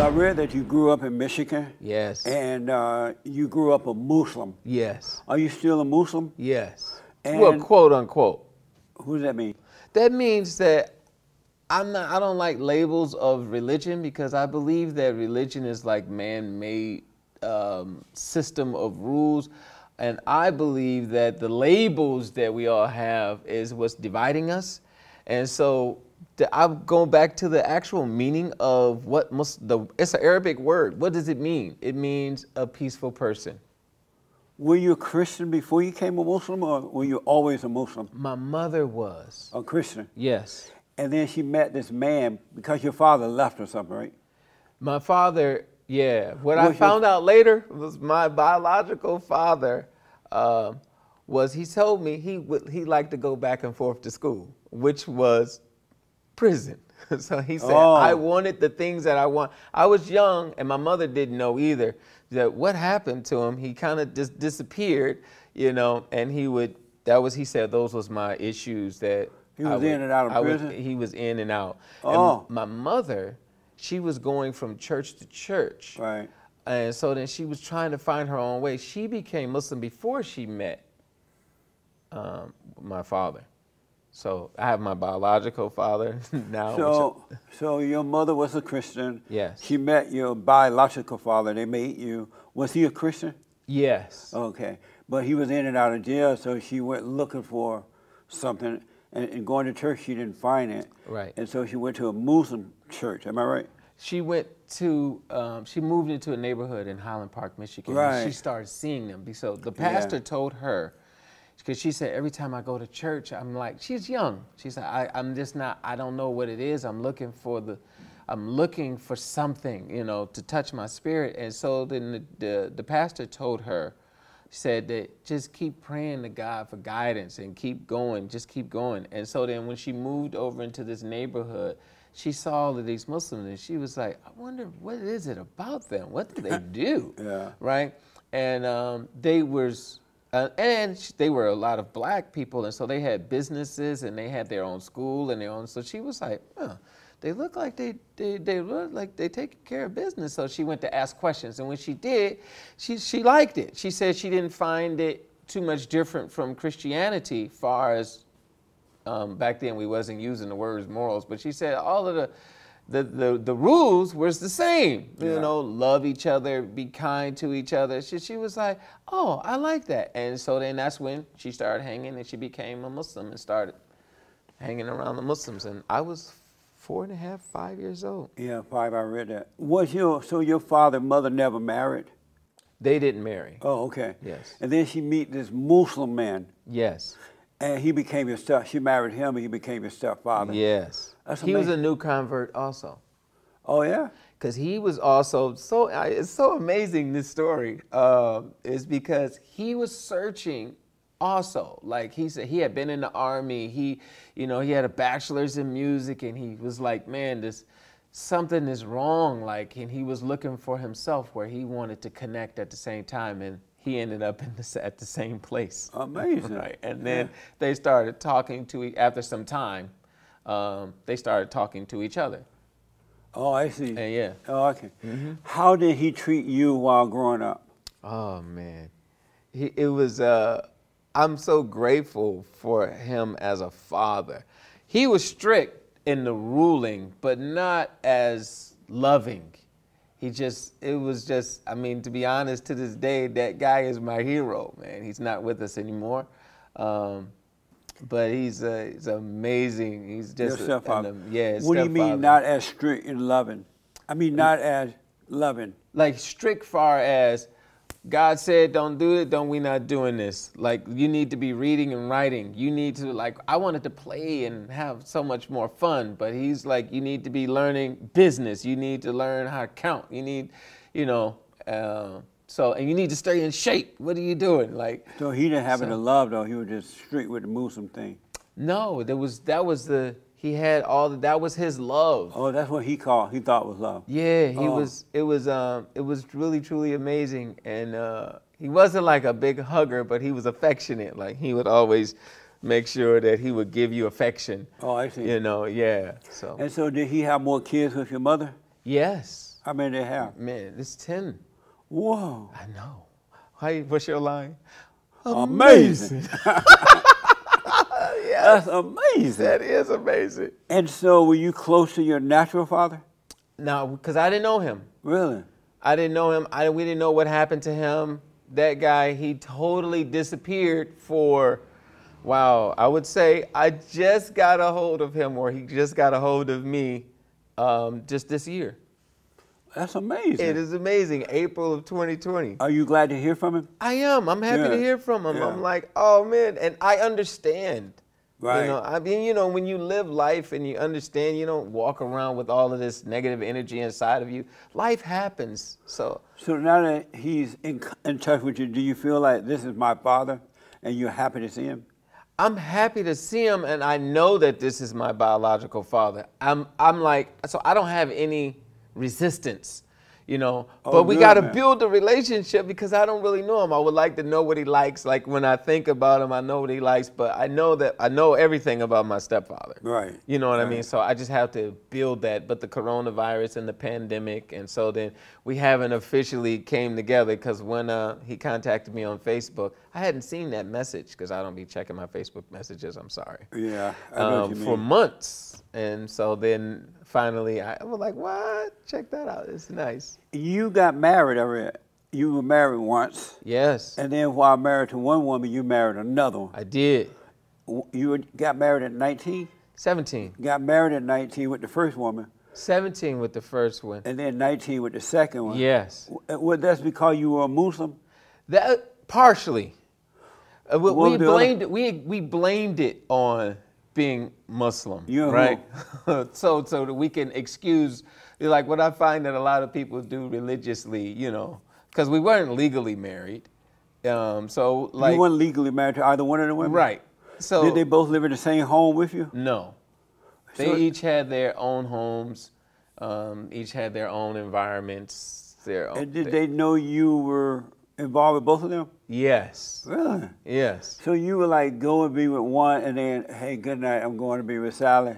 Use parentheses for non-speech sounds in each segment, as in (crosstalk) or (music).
I read that you grew up in Michigan. Yes. And uh, you grew up a Muslim. yes. Are you still a Muslim? Yes. And- well, quote unquote. What does that mean? That means that I'm not. I don't like labels of religion because I believe that religion is like man-made um, system of rules, and I believe that the labels that we all have is what's dividing us, and so. I'm going back to the actual meaning of what must the. It's an Arabic word. What does it mean? It means a peaceful person. Were you a Christian before you came a Muslim, or were you always a Muslim? My mother was. A Christian. Yes. And then she met this man because your father left or something, right? My father, yeah. What I Was your- found out later was my biological father uh, was he told me he would he liked to go back and forth to school, which was prison. (laughs) so he said Oh. I wanted the things that I want. I was young and my mother didn't know either that what happened to him. He kind of just disappeared, you know, and he would. That was he said those was my issues that He was I in and out of I would- prison? he was in and out. Oh. And my mother, she was going from church to church. Right. And so then she was trying to find her own way. She became Muslim before she met um, my father. So I have my biological father (laughs) now. So, so your mother was a Christian. Yes. She met your biological father. They made you. Was he a Christian? yes. Okay. But he was in and out of jail, so she went looking for something. And, and going to church, she didn't find it. Right. And so she went to a Muslim church. Am I right? She went to, um, she moved into a neighborhood in Highland Park, Michigan. and Right. She started seeing them. So the Yeah. pastor told her, because she said, every time I go to church, I'm like, she's young. She said, I, I'm just not, I don't know what it is. I'm looking for the, I'm looking for something, you know, to touch my spirit. And so then the, the, the pastor told her, said that just keep praying to God for guidance and keep going, just keep going. And so then when she moved over into this neighborhood, she saw all of these Muslims and she was like, I wonder what is it about them? What do they (laughs) do? Yeah. Right? And um, they was, uh, and they were a lot of black people, and so they had businesses and they had their own school and their own. So she was like, huh, they look like they they they look like they take care of business. So she went to ask questions, and when she did, she she liked it. She said she didn't find it too much different from Christianity, far as um, back then we wasn't using the words morals, but she said all of the the, the, the rules was the same. You Yeah. know, love each other, be kind to each other. She, she was like, oh, I like that. And so then that's when she started hanging and she became a Muslim and started hanging around the Muslims. And I was four and a half, five years old. Yeah, five. I read that. Was your so your father, and mother never married? They didn't marry. Oh, okay. Yes. And then she meet this Muslim man, Yes. And he became your step. She married him, and he became your stepfather. Yes. That's he was a new convert also. Oh yeah. because he was also so it's so amazing this story um, is because he was searching also like he said he had been in the army he you know he had a bachelor's in music and he was like man this something is wrong like and he was looking for himself where he wanted to connect at the same time and he ended up in the, at the same place Amazing. right and then they started talking to e- after some time um, they started talking to each other Oh, I see. and yeah Oh, okay. How did he treat you while growing up? Oh man, he, it was. Uh, I'm so grateful for him as a father. He was strict in the ruling, but not as loving. He just, it was just. I mean, to be honest, to this day, that guy is my hero, man. He's not with us anymore, um, but he's uh, he's amazing. He's just a- an- yeah. What do you mean not as strict and loving? I mean not as loving. like strict far as God said, don't do it, don't we not doing this? Like you need to be reading and writing. You need to like I wanted to play and have so much more fun, but he's like you need to be learning business. You need to learn how to count. You need, you know, uh, so and you need to stay in shape. What are you doing? Like So he didn't have So- any love though. He was just straight with the Muslim thing. no, there was that was the he had all the, that was his love. Oh, that's what he called. He thought was love. Yeah, he Oh. was. It was. Um, it was really, truly amazing. And uh, he wasn't like a big hugger, but he was affectionate. Like he would always make sure that he would give you affection. Oh, I see. You know, yeah. So And so did he have more kids with your mother? yes, How many they have? Man, it's 10. Whoa. I know. How, what's your line? Amazing. (laughs) That's amazing. That is amazing. And so, were you close to your natural father? No, because I didn't know him. Really? I didn't know him. I, we didn't know what happened to him. That guy, he totally disappeared for, wow, I would say I just got a hold of him or he just got a hold of me um, just this year. That's amazing. It is amazing. April of 2020. Are you glad to hear from him? I am. I'm happy Yeah. to hear from him. Yeah. I'm like, oh man, and I understand. Right. You know, I mean, you know, when you live life and you understand, you don't walk around with all of this negative energy inside of you. Life happens. So So now that he's in, in touch with you, do you feel like this is my father and you're happy to see him? I'm happy to see him, and I know that this is my biological father. I'm, I'm like, so I don't have any resistance, you know. Oh, but we got to build the relationship because I don't really know him. I would like to know what he likes. Like when I think about him, I know what he likes, but I know that I know everything about my stepfather. Right, You know what I mean? So I just have to build that. But the coronavirus and the pandemic, and so then we haven't officially came together because when uh, he contacted me on Facebook, I hadn't seen that message because I don't be checking my Facebook messages. I'm sorry. Yeah, Um, for months, and so then finally I was like, "What? Check that out. It's nice." You got married already. You were married once, Yes, and then while married to one woman, you married another one. I did. You got married at 19. 17. Got married at 19 with the first woman, 17 with the first one. and then 19 with the second one. Yes. W- Well, that's because you were a Muslim. That partially. Uh, we, we was the other- blamed it. We we blamed it on being Muslim, You right? (laughs) so so that we can excuse like what I find that a lot of people do religiously, you know, because we weren't legally married. Um, so like you weren't legally married to either one of the women. right. So Did they both live in the same home with you? no, they So- each had their own homes. Um, each had their own environments. Their own. And did they know you were involved with both of them? Yes. Really? Yes. So you were like go and be with one, and then hey, good night. I'm going to be with Sally.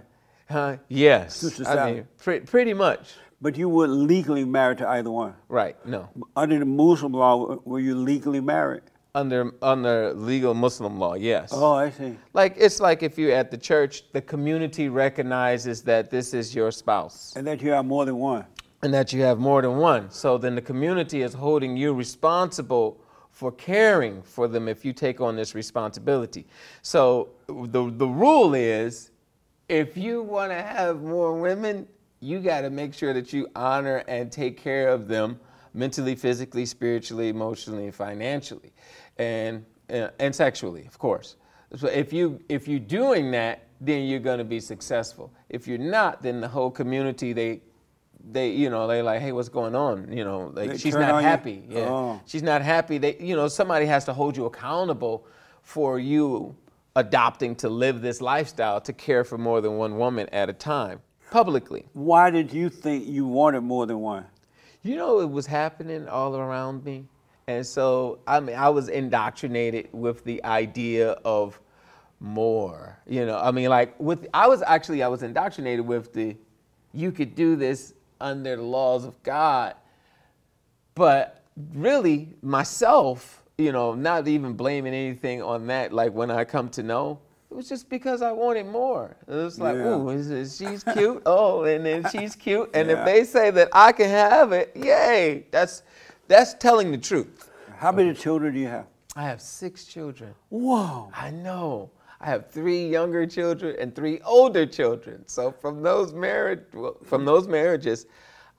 Huh? Yes. Sister I Sally. mean, pre- pretty much. But you weren't legally married to either one. Right. No. Under the Muslim law, were you legally married? Under under legal Muslim law, yes. Oh, I see. Like it's like if you're at the church, the community recognizes that this is your spouse And that you have more than one. And that you have more than one. So then the community is holding you responsible for caring for them if you take on this responsibility. So the the rule is if you want to have more women, you got to make sure that you honor and take care of them mentally, physically, spiritually, emotionally, financially, and uh, and sexually, of course. So if you if you're doing that, then you're going to be successful. If you're not, then the whole community they they you know they like hey what's going on? You know like They she's not on you? happy. Yeah. Oh. she's not happy. They you know somebody has to hold you accountable for you adopting to live this lifestyle to care for more than one woman at a time publicly. Why did you think you wanted more than one? you know it was happening all around me. And so i mean i was indoctrinated with the idea of more you know. I mean like with i was actually i was indoctrinated with the you could do this under the laws of god but really myself you know not even blaming anything on that like when i come to know it was just because I wanted more. It was like, Yeah. ooh, is, is she's cute? Oh, and then she's cute. And Yeah. if they say that I can have it, yay! That's that's telling the truth. How many children do you have? I have six children. Whoa. I know. I have three younger children and three older children. So from those marriage, well, from those marriages,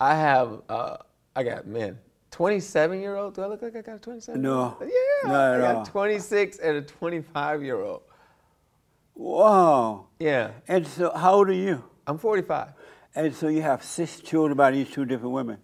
I have uh, I got man, 27 year old. Do I look like I got a 27? No. Yeah. Not I got all. 26 and a 25 year old. Wow. Yeah. And so, how old are you? I'm 45. And so you have six children by these two different women.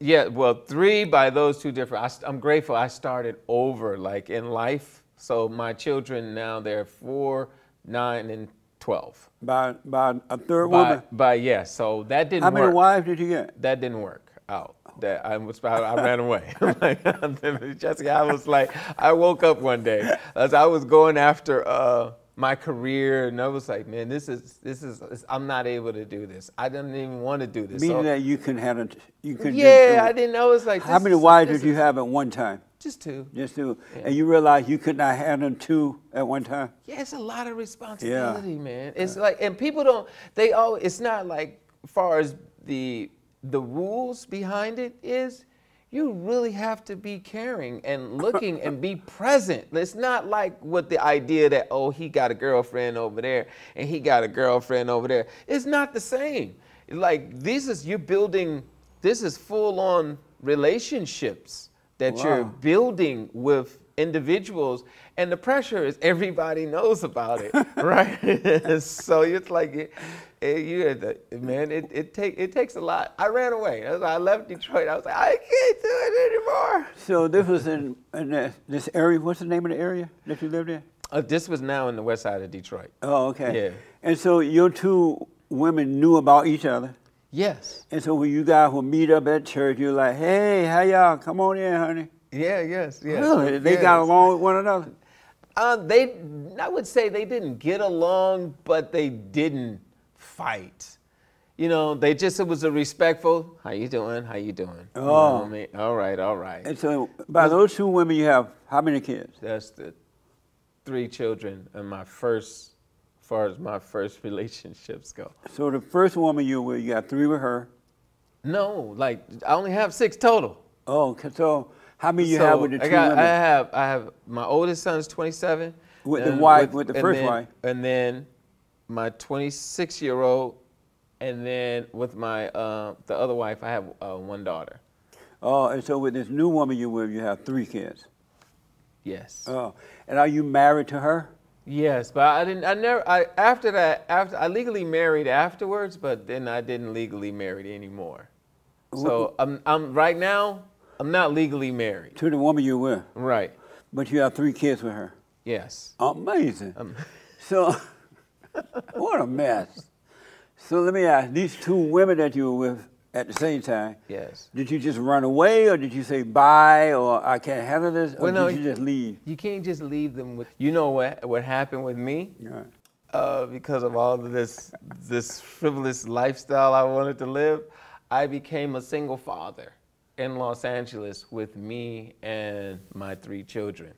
Yeah, well, three by those two different. I, I'm grateful I started over, like in life. So my children now they're four, nine, and twelve. By by a third By, woman. by yeah, so that didn't How many work. wives did you get? That didn't work out. That I was, I, I ran away. (laughs) like, (laughs) Jessica, I was like, I woke up one day as I was going after uh, my career, and I was like, man, this is this is I'm not able to do this. I didn't even want to do this. Meaning So- that you can have it, you can. yeah, I didn't know. It was like How many wives did you have at one time? Just two. Just two. Yeah. And you realize you could not handle two at one time? Yeah, it's a lot of responsibility, man. It's like, and people don't. They all. It's not like, far as the the rules behind it is, you really have to be caring and looking and be (laughs) present. It's not like what the idea that oh he got a girlfriend over there and he got a girlfriend over there. It's not the same. Like this is you're building. This is full on relationships that you're building with individuals and the pressure is everybody knows about it (laughs) right (laughs) so it's like it, it, you to, man it, it take it takes a lot i ran away i left detroit i was like i can't do it anymore So this was in, in this- this area, what's the name of the area that you lived in? uh, this was now in the west side of detroit Oh, okay. Yeah. And so your two women knew about each other. Yes And so when you guys would meet up at church, you're like, hey, how y'all? Come on in, honey. yeah yes yes Really? They yes. got along with one another? Uh, they, I would say they didn't get along, but they didn't fight. You know, they just it was a respectful. How you doing? How you doing? You know Oh. I mean? all right, all right. And so by those two women, you have how many kids? That's the three children and my first, as far as my first (laughs) relationships go. So the first woman you were, you got three with her. No, like I only have six total. Oh, so how many you So, have with the two I got, women? I have, I have my oldest son's 27. With the wife- with the first then- wife. And then my 26 year old, and then with my uh, the other wife, I have uh, one daughter. oh, and so with this new woman you with, you have three kids. Yes. Oh, and are you married to her? Yes, but I didn't. I never. I after that. After I legally married afterwards, but then I didn't legally marry anymore. So I'm. I'm right now. I'm not legally married. To the woman you were with, Right. but you have three kids with her. Yes. Amazing. Um, (laughs) So, (laughs) what a mess. So let me ask: These two women that you were with at the same time, yes. did you just run away, or did you say bye, or I can't handle this, or Well, no, did you just leave? You can't just leave them with. You know what? What happened with me? Right. Uh, because of all of this this frivolous lifestyle I wanted to live, I became a single father in Los Angeles with me and my three children.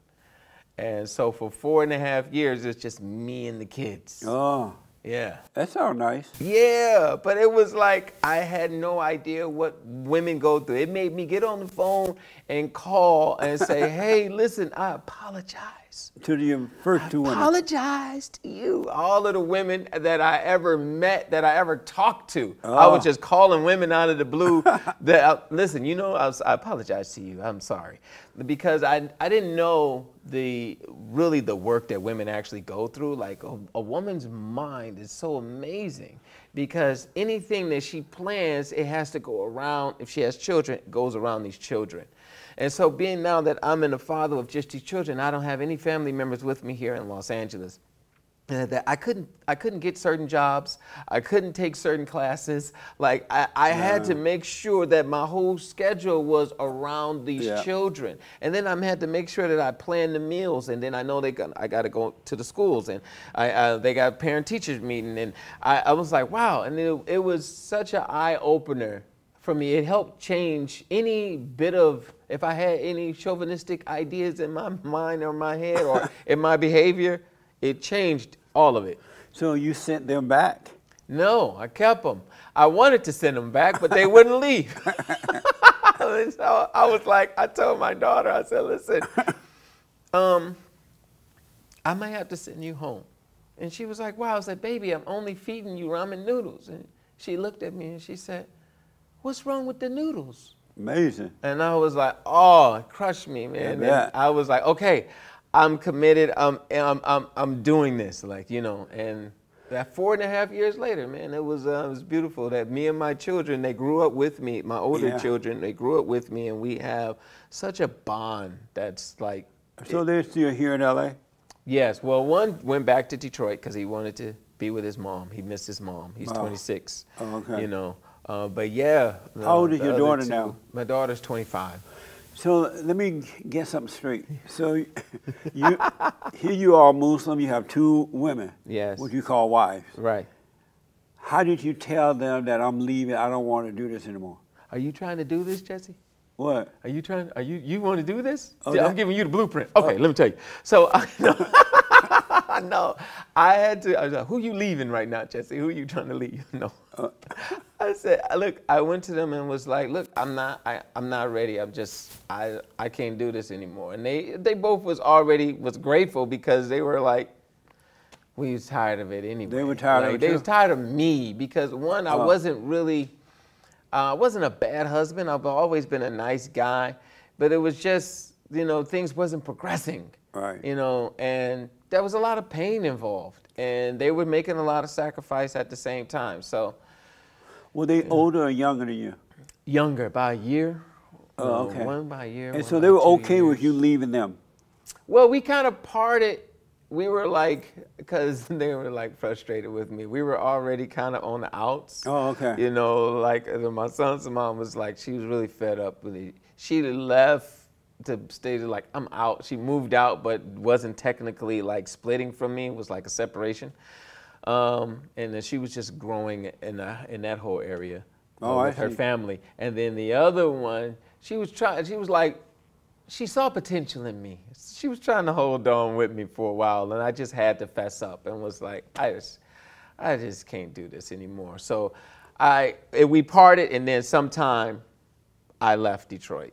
And so for four and a half years, it's just me and the kids. Oh, Yeah. that sounds nice. Yeah, but it was like I had no idea what women go through. It made me get on the phone and call and say, (laughs) hey, listen, I apologize. To the first two women. Apologize to you. All of the women that I ever met, that I ever talked to, I ah. was Oh. just calling women out of the blue. (laughs) that I, uh, listen, you know, I, was, I apologize to you. I'm sorry because I I didn't know the really the work that women actually go through. Like a, a woman's mind is so amazing because anything that she plans, it has to go around. If she has children, it goes around these children. And so, being now that I'm in the father of just these children, I don't have any family members with me here in Los Angeles. uh, that I couldn't I couldn't get certain jobs. I couldn't take certain classes. Like I, I had to make sure that my whole schedule was around these Yeah. children. And then I had to make sure that I planned the meals. And then I know they got I got to go to the schools and I, uh, they got parent teachers meeting. And I, I was like, wow. And it, it was such an eye opener for me. It helped change any bit of if I had any chauvinistic ideas in my (laughs) mind or my head or (laughs) in my behavior. It changed all of it. So you sent them back. No, I kept them. I wanted to send them back, but they wouldn't (laughs) leave. So I was like, I told my daughter, I said, listen, um, I might have to send you home. And she was like, wow. I said, baby, I'm only feeding you ramen noodles. And she looked at me and she said, what's wrong with the noodles? Amazing. And I was like, oh, it crushed me, man. And. I was like, okay, I'm committed. I'm, I'm, I'm, I'm doing this, like, you know. And that four and a half years later, man, it was, uh, it was beautiful that me and my children, they grew up with me, my older Yeah. children, they grew up with me, and we have such a bond that's like, So they're still here in LA? yes. Well, one went back to Detroit because he wanted to be with his mom. He missed his mom. He's Wow. 26. Oh, okay. You know. Uh, but yeah. How old is your daughter two- now? My daughter's 25. So let me get something straight. So (laughs) you here you are Muslim. You have two women. Yes. What you call wives. Right. How did you tell them that I'm leaving? I don't want to do this anymore. Are you trying to do this, Jesse? What? Are you trying? Are you you want to do this? Oh, I'm giving you the blueprint. Okay, let me tell you. So (laughs) I know, (laughs) no, I had to. I was like, who you leaving right now, Jesse? Who you trying to leave? No. I said, look, I went to them and was like, look, I'm not, I, I'm not ready. I'm just, I, I can't do this anymore. And they, they both was already was grateful because they were like, we was tired of it anyway. They were tired of it They too? was tired of me because one, I wasn't really, uh, I wasn't a bad husband. I've always been a nice guy, but it was just, you know, things wasn't progressing. Right. You know, and there was a lot of pain involved, and they were making a lot of sacrifice at the same time. So, Were they older or younger than you? younger by a year. Oh, okay. One by a year. And so they were okay with you leaving them. Well, we kind of parted. We were like, because (laughs) they were like frustrated with me. We were already kind of on the outs. Oh, okay. You know, like my son's mom was like, she was really fed up with it. She left to stay like, I'm out. She moved out, but wasn't technically like splitting from me. It was like a separation. Um, and then she was just growing in, a, in that whole area Oh, with her family. And then the other one, she was trying, she was like, she saw potential in me. She was trying to hold on with me for a while, and I just had to fess up and was like, I just, I just can't do this anymore. So, I we parted, and then sometime I left Detroit.